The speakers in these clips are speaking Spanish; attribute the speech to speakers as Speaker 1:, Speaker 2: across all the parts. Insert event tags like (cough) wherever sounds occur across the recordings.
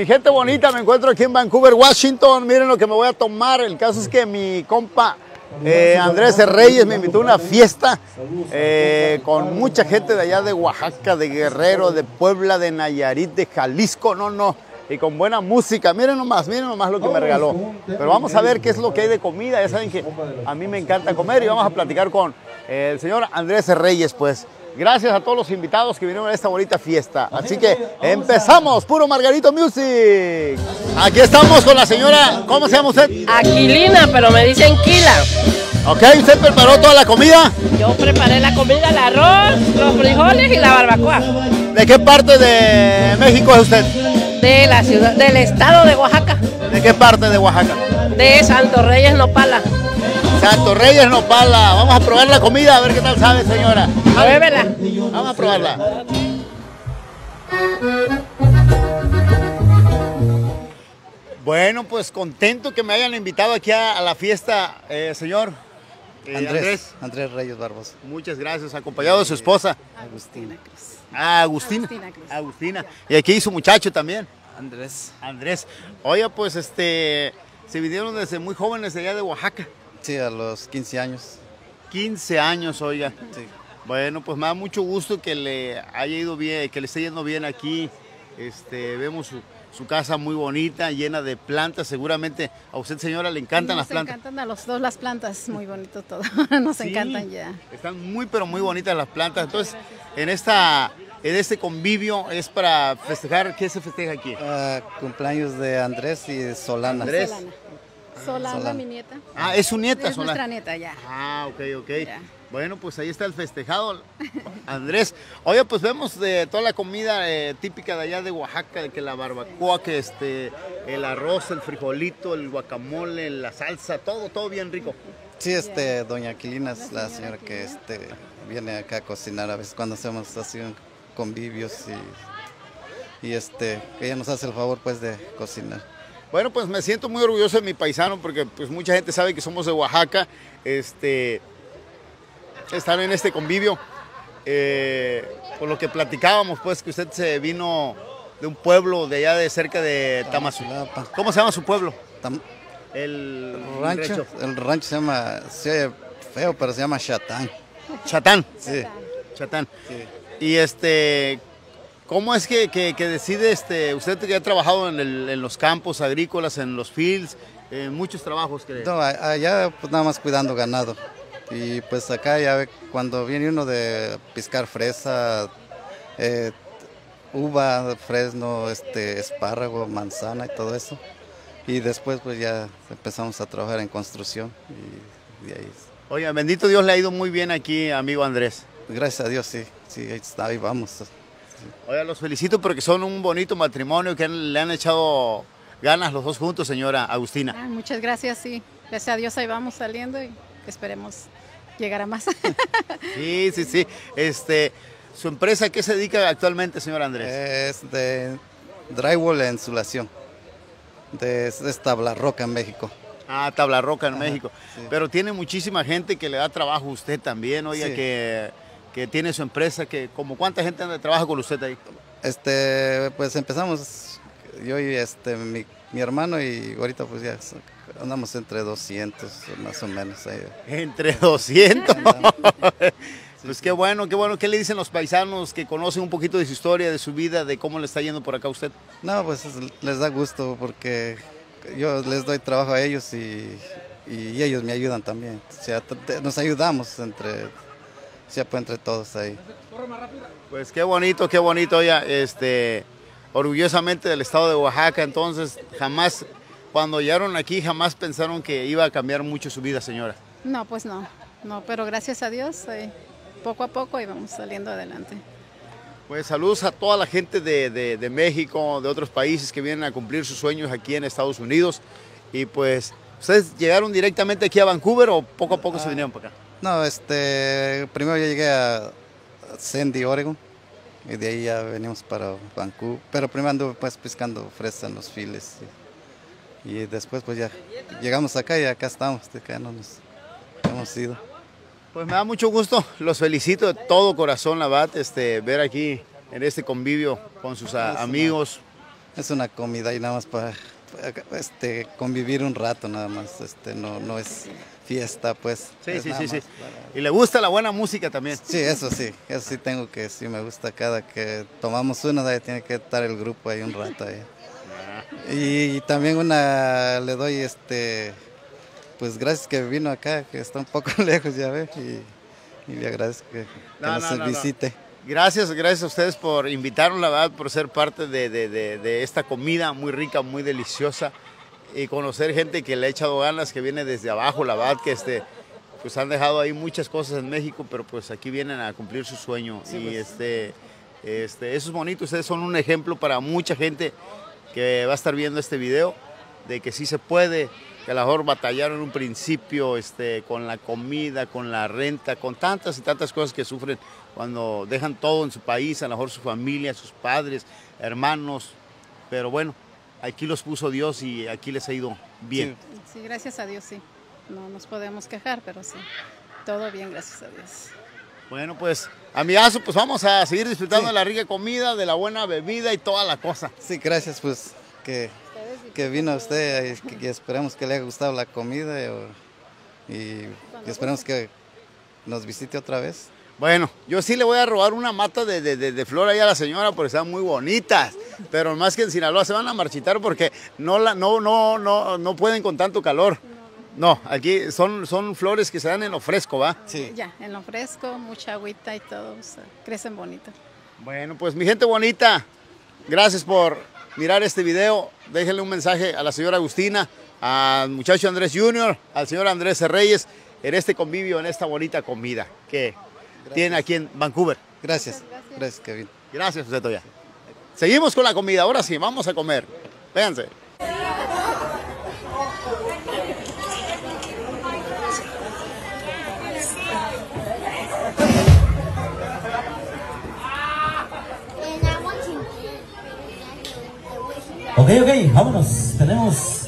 Speaker 1: Mi gente bonita, me encuentro aquí en Vancouver, Washington. Miren lo que me voy a tomar. El caso es que mi compa eh, Andrés Reyes me invitó a una fiesta eh, con mucha gente de allá de Oaxaca, de Guerrero, de Puebla, de Nayarit, de Jalisco. No, no. Y con buena música. Miren nomás, miren nomás lo que me regaló. Pero vamos a ver qué es lo que hay de comida. Ya saben que a mí me encanta comer y vamos a platicar con el señor Andrés Reyes, pues. Gracias a todos los invitados que vinieron a esta bonita fiesta. Así que empezamos, puro Margarito Music. Aquí estamos con la señora, ¿cómo se llama usted?
Speaker 2: Aquilina, pero me dicen Kila.
Speaker 1: Ok, ¿usted preparó toda la comida?
Speaker 2: Yo preparé la comida, el arroz, los frijoles y la barbacoa.
Speaker 1: ¿De qué parte de México es usted?
Speaker 2: De la ciudad, del estado de Oaxaca.
Speaker 1: ¿De qué parte de Oaxaca?
Speaker 2: De Santo Reyes Nopala.
Speaker 1: Santo Reyes Nopala. Vamos a probar la comida, a ver qué tal sabe, señora.
Speaker 2: Pruébela.
Speaker 1: Vamos a probarla. Bueno, pues contento que me hayan invitado aquí a, a la fiesta, eh, señor. Eh,
Speaker 3: Andrés, Andrés Reyes Barbosa.
Speaker 1: Muchas gracias, acompañado de su esposa.
Speaker 3: Agustina Cruz.
Speaker 1: Ah, Agustina.
Speaker 4: Agustina Cruz.
Speaker 1: Agustina. Y aquí su muchacho también,
Speaker 3: Andrés.
Speaker 1: Andrés. Oye, pues este, se vinieron desde muy jóvenes de allá de Oaxaca.
Speaker 3: Sí, a los 15 años.
Speaker 1: 15 años, oiga.
Speaker 3: Sí.
Speaker 1: Bueno, pues me da mucho gusto que le haya ido bien, que le esté yendo bien aquí. Este, vemos su, su casa muy bonita, llena de plantas. Seguramente a usted, señora, le encantan las
Speaker 4: Nos
Speaker 1: plantas.
Speaker 4: encantan a los dos las plantas, muy bonito todo. (laughs) Nos
Speaker 1: Sí,
Speaker 4: encantan ya.
Speaker 1: Están muy, pero muy bonitas las plantas. Entonces, en esta, en este convivio es para festejar. ¿Qué se festeja aquí?
Speaker 3: Ah, cumpleaños de Andrés y de Solana.
Speaker 1: Andrés.
Speaker 4: Solana. Solana,
Speaker 3: Solana.
Speaker 4: mi nieta.
Speaker 1: Ah, es su nieta,
Speaker 4: es
Speaker 1: Solana.
Speaker 4: nuestra nieta ya.
Speaker 1: Ah, ok, ok.
Speaker 4: Ya.
Speaker 1: Bueno, pues ahí está el festejado, Andrés. Oye, pues vemos de toda la comida eh, típica de allá de Oaxaca, de que la barbacoa, que este, el arroz, el frijolito, el guacamole, la salsa, todo, todo bien rico.
Speaker 3: Sí, este, doña Aquilina es la señora que este, viene acá a cocinar a veces cuando hacemos así convivios y, y este, que ella nos hace el favor pues de cocinar.
Speaker 1: Bueno, pues me siento muy orgulloso de mi paisano porque pues mucha gente sabe que somos de Oaxaca. Este, estar en este convivio, eh, por lo que platicábamos, pues que usted se vino de un pueblo de allá de cerca de Tamazulapa. ¿Cómo se llama su pueblo?
Speaker 3: Tam-
Speaker 1: El
Speaker 3: rancho, el rancho se llama, se feo, pero se llama Chatán.
Speaker 1: Chatán.
Speaker 3: Sí,
Speaker 1: Chatán.
Speaker 3: sí.
Speaker 1: Y este, ¿cómo es que, que- que decide este, usted que ha trabajado en, el- en los campos agrícolas, en los fields, en muchos trabajos que...
Speaker 3: No, allá pues nada más cuidando ganado. Y pues acá ya cuando viene uno de piscar fresa, eh, uva, fresno, este, espárrago, manzana y todo eso. Y después pues ya empezamos a trabajar en construcción y de ahí.
Speaker 1: Oiga, bendito Dios le ha ido muy bien aquí, amigo Andrés.
Speaker 3: Gracias a Dios, sí, sí, ahí, está, ahí vamos.
Speaker 1: Oiga, los felicito porque son un bonito matrimonio que han- le han echado ganas los dos juntos, señora Agustina.
Speaker 4: Ah, muchas gracias, sí. Gracias a Dios ahí vamos saliendo y esperemos llegar a más. (laughs)
Speaker 1: Sí, sí, sí. Este, ¿Su empresa a qué se dedica actualmente, señor Andrés?
Speaker 3: Es de drywall e insulación. De, es tabla roca en México.
Speaker 1: Ah, Tabla Roca en
Speaker 3: Ajá,
Speaker 1: México.
Speaker 3: sí.
Speaker 1: Pero tiene muchísima gente que le da trabajo a usted también, oiga,
Speaker 3: Sí.
Speaker 1: que, que tiene su empresa, que como cuánta gente trabaja con usted ahí.
Speaker 3: Este, pues empezamos yo y este mi, mi hermano y ahorita pues ya andamos entre 200 más o menos ahí.
Speaker 1: Entre 200. (laughs) Pues qué bueno, qué bueno. ¿Qué le dicen los paisanos que conocen un poquito de su historia, de su vida, de cómo le está yendo por acá a usted?
Speaker 3: No, pues es- les da gusto porque yo les doy trabajo a ellos y, y ellos me ayudan también. O sea, nos ayudamos entre, o sea, pues, entre todos ahí.
Speaker 1: Pues qué bonito, qué bonito, oiga, este, orgullosamente del estado de Oaxaca, entonces jamás, cuando llegaron aquí, jamás pensaron que iba a cambiar mucho su vida, señora.
Speaker 4: No, pues no. No, pero gracias a Dios, eh, poco a poco y vamos saliendo adelante.
Speaker 1: Pues saludos a toda la gente de, de- de México, de otros países que vienen a cumplir sus sueños aquí en Estados Unidos. Y pues, ¿ustedes llegaron directamente aquí a Vancouver o poco a poco se vinieron para acá?
Speaker 3: No, este, primero yo llegué a Sandy, Oregon, y de ahí ya venimos para Vancouver. Pero primero anduve pues pescando fresa en los files. Y, y después pues ya llegamos acá y acá estamos, de acá no nos hemos ido.
Speaker 1: Pues me da mucho gusto, los felicito de todo corazón, la verdad, este, ver aquí en este convivio con sus a- amigos,
Speaker 3: es una comida y nada más para este, convivir un rato nada más, este, no, no es fiesta, pues.
Speaker 1: Sí,
Speaker 3: es
Speaker 1: sí, sí, sí.
Speaker 3: para-
Speaker 1: Y le gusta la buena música también.
Speaker 3: Sí, eso sí, eso sí tengo que sí me gusta cada que tomamos una, ahí tiene que estar el grupo ahí un rato ahí. Y, también una le doy este pues gracias que vino acá, que está un poco (laughs) lejos ya ve y, y le agradezco que, que
Speaker 1: No,
Speaker 3: nos
Speaker 1: no, no, no.
Speaker 3: visite.
Speaker 1: Gracias, gracias a ustedes por invitarnos, la verdad, por ser parte de, de- de- de esta comida muy rica, muy deliciosa y conocer gente que le ha echado ganas, que viene desde abajo, la verdad que este, pues han dejado ahí muchas cosas en México, pero pues aquí vienen a cumplir su sueño. Y este, este, eso es bonito, ustedes son un ejemplo para mucha gente que va a estar viendo este video, de que sí se puede, que a lo mejor batallaron un principio este, con la comida, con la renta, con tantas y tantas cosas que sufren cuando dejan todo en su país, a lo mejor su familia, sus padres, hermanos, pero bueno, aquí los puso Dios y aquí les ha ido bien.
Speaker 4: Sí, gracias a Dios, sí. No nos podemos quejar, pero sí. Todo bien, gracias a Dios.
Speaker 1: Bueno, pues, amigazo, pues vamos a seguir disfrutando
Speaker 3: Sí.
Speaker 1: de la rica comida, de la buena bebida y toda la cosa.
Speaker 3: Sí, gracias pues que, que vino usted y que, que esperemos que le haya gustado la comida y, o- y, y esperemos que nos visite otra vez.
Speaker 1: Bueno, yo sí le voy a robar una mata de, de, de- de flor ahí a la señora porque están muy bonitas. Pero más que en Sinaloa se van a marchitar porque no, la, no, no, no, no pueden con tanto calor. No, aquí son, son flores que se dan en lo fresco, ¿va?
Speaker 3: Sí.
Speaker 4: Ya, en lo fresco, mucha agüita y todo, o sea, crecen bonito.
Speaker 1: Bueno, pues mi gente bonita, gracias por mirar este video. Déjenle un mensaje a la señora Agustina, al muchacho Andrés Junior, al señor Andrés Reyes en este convivio, en esta bonita comida que tienen aquí en Vancouver.
Speaker 3: Gracias, gracias Kevin.
Speaker 1: Gracias, José Toya. Seguimos con la comida, ahora sí, vamos a comer. Véanse.
Speaker 5: Ok, ok, vámonos. Tenemos.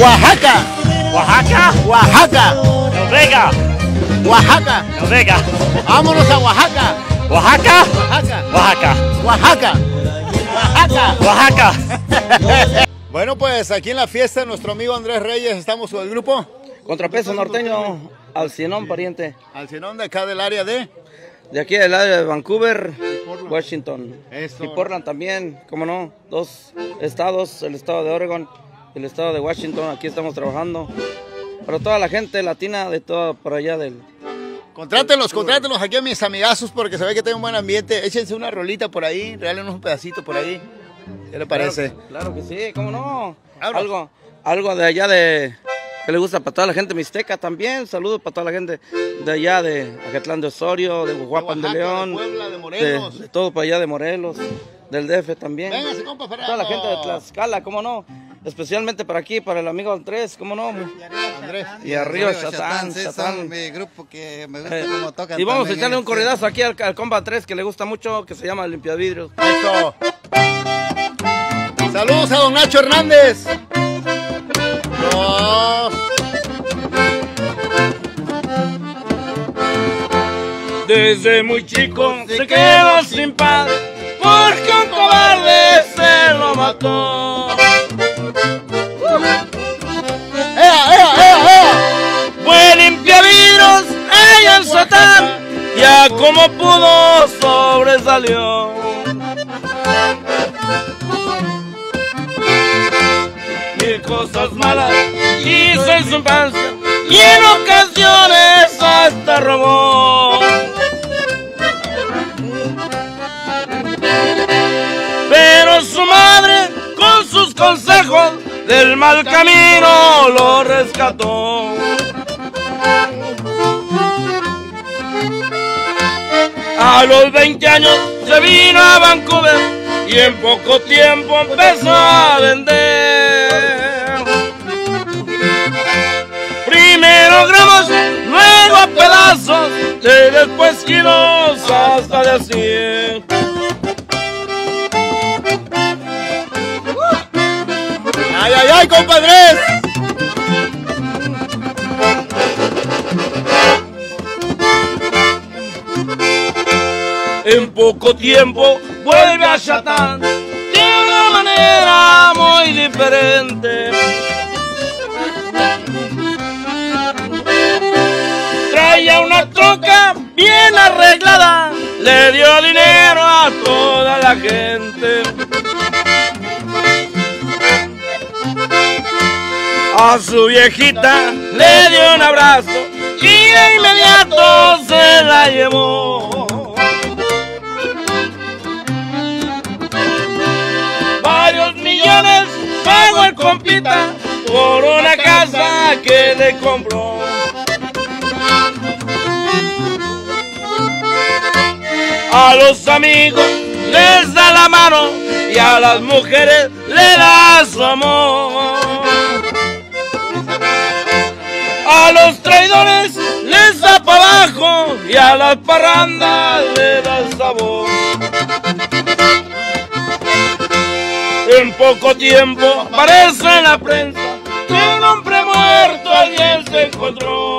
Speaker 1: Oaxaca,
Speaker 2: Oaxaca,
Speaker 1: Oaxaca,
Speaker 2: Las Vegas,
Speaker 1: Oaxaca.
Speaker 2: Las Vegas,
Speaker 1: Vámonos a Oaxaca,
Speaker 2: Oaxaca,
Speaker 1: Oaxaca,
Speaker 2: Oaxaca,
Speaker 1: Oaxaca, Oaxaca.
Speaker 2: Oaxaca. (laughs)
Speaker 1: Bueno, pues aquí en la fiesta nuestro amigo Andrés Reyes, estamos con el grupo
Speaker 6: Contrapeso norteño al Cienón pariente.
Speaker 1: al cenón de acá del área de
Speaker 6: De aquí del área de Vancouver, Washington.
Speaker 1: Eso.
Speaker 6: Y Portland también, como no, dos estados, el estado de Oregon y el estado de Washington, aquí estamos trabajando. Para toda la gente latina de toda por allá del...
Speaker 1: Contrátenlos, contrátenlos aquí a mis amigazos porque se ve que tienen un buen ambiente. Échense una rolita por ahí, regálenos un pedacito por ahí. ¿Qué le parece?
Speaker 6: Claro, que sí, cómo no. Algo, algo de allá de... que le gusta para toda la gente mixteca también. Saludos para toda la gente de allá de Acatlán de Osorio, de Guapan de,
Speaker 1: Oaxaca, de
Speaker 6: León.
Speaker 1: Puebla, de Morelos.
Speaker 6: de todo para allá de Morelos, del DF también.
Speaker 1: Véngase, compa Fernando.
Speaker 6: Toda la gente de Tlaxcala, cómo no. Especialmente para aquí, para el amigo Andrés, cómo no.
Speaker 1: Andrés.
Speaker 6: Y arriba Chatán.
Speaker 3: son mi grupo que me gusta
Speaker 6: Eh,
Speaker 3: cómo tocan.
Speaker 6: y vamos a echarle un corridazo aquí al, al Comba 3 que le gusta mucho, que se llama Limpiavidrios.
Speaker 1: Eso. Saludos a don Nacho Hernández.
Speaker 2: Desde muy chico se quedó sin padre porque un
Speaker 6: cobarde se lo mató.
Speaker 1: ¡Ea, ea, ea, ea!
Speaker 6: Fue limpia vidrios ella en Satán, ya como pudo sobresalió. Cosas malas hizo en su infancia y en ocasiones hasta robó. Pero su madre con sus consejos del mal camino lo rescató. A los 20 años se vino a Vancouver y en poco tiempo empezó a vender. Y después kilos hasta de 100.
Speaker 1: ¡Ay, ay, ay, compadres!
Speaker 6: En poco tiempo vuelve a Chatán de una manera muy diferente. Bien arreglada, le dio dinero a toda la gente. A su viejita le dio un abrazo y de inmediato se la llevó. Varios millones pagó el compita por una casa que le compró. A los amigos les da la mano y a las mujeres le da su amor. A los traidores les da para abajo y a las parrandas le da sabor. En poco tiempo aparece en la prensa que un hombre muerto alguien se encontró.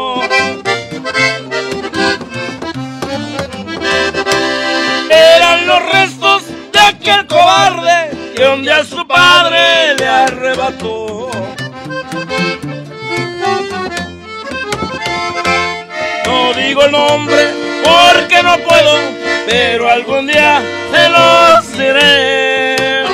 Speaker 6: No digo el nombre porque no puedo, pero algún día se los diré.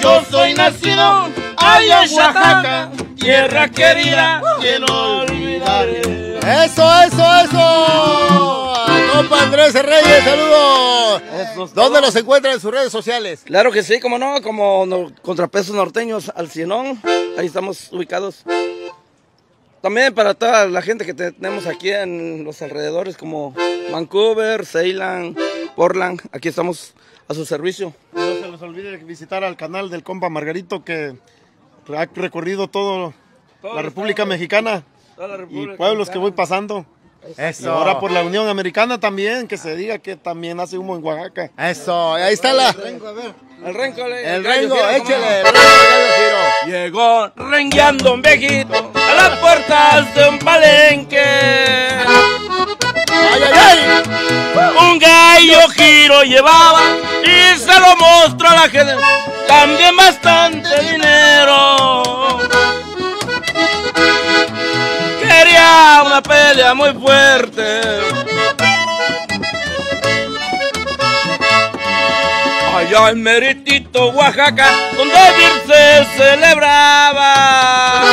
Speaker 6: Yo soy nacido allá en Oaxaca, tierra querida que no olvidaré.
Speaker 1: ¡Eso, eso, eso! Compa Andrés Reyes, saludos. ¿Dónde los encuentran en sus redes sociales?
Speaker 6: Claro que sí, como no, como no- contrapesos norteños al cienón, ahí estamos ubicados. También para toda la gente que tenemos aquí en los alrededores como Vancouver, Ceylan, Portland, aquí estamos a su servicio.
Speaker 7: No se les olvide visitar al canal del compa Margarito que ha recorrido todo
Speaker 6: Todo
Speaker 7: la República. Mexicana
Speaker 6: Toda la
Speaker 7: y
Speaker 6: República
Speaker 7: pueblos que
Speaker 6: Mexicana.
Speaker 7: voy pasando. Y
Speaker 1: Eso.
Speaker 7: ahora por la Unión Americana también, que se diga que también hace humo en Oaxaca.
Speaker 1: Eso, ahí está la.
Speaker 6: El renco, le-
Speaker 1: El
Speaker 6: gallo
Speaker 1: rengo,
Speaker 6: ¿cómo
Speaker 1: échele.
Speaker 6: no?
Speaker 1: el rengo, gallo giro.
Speaker 6: Llegó rengueando un viejito a las puertas de un palenque.
Speaker 1: ¡Ay, ay, ay!
Speaker 6: Un gallo giro llevaba y se lo mostró a la gente. También bastante dinero. Una pelea muy fuerte. Allá en Meritito, Oaxaca, donde bien se celebraba.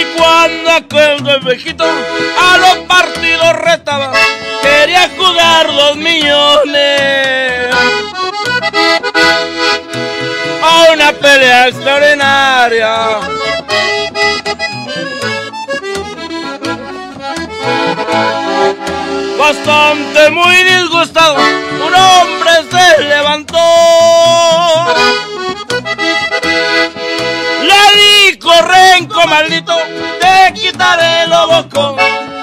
Speaker 6: Y cuando aquel el viejito a los partidos retaba, quería jugar dos millones. A una pelea extraordinaria. Bastante muy disgustado, un hombre se levantó. Le dijo renco maldito, te quitaré el bocón.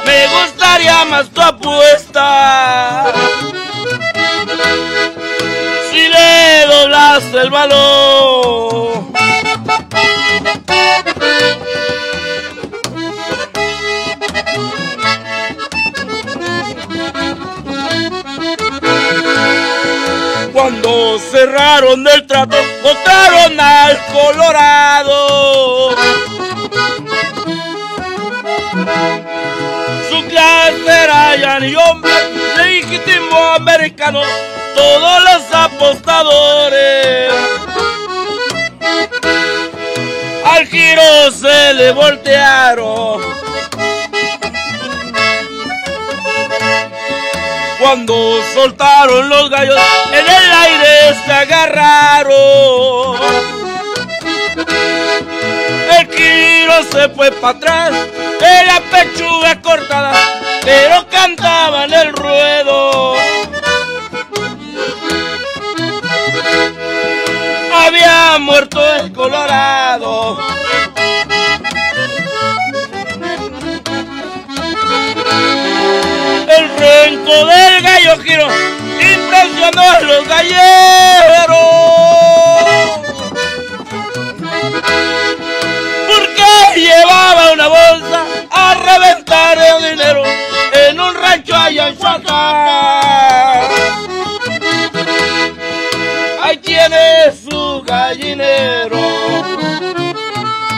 Speaker 6: Me gustaría más tu apuesta. Si le doblaste el balón. Cuando cerraron el trato, votaron al Colorado. Su clase era ya ni hombre, legítimo americano, todos los apostadores. Al giro se le voltearon. Cuando soltaron los gallos, en el aire se agarraron. El giro se fue para atrás, de la pechuga cortada, pero cantaba en el ruedo. Había muerto el Colorado. Giro impresionó a los galleros. Porque llevaba una bolsa a reventar el dinero en un rancho allá en Oaxaca. Ahí tiene su gallinero.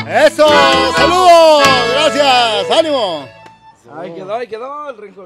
Speaker 1: Eso, saludos, gracias, ánimo.
Speaker 6: Ahí quedó, ahí quedó el renco.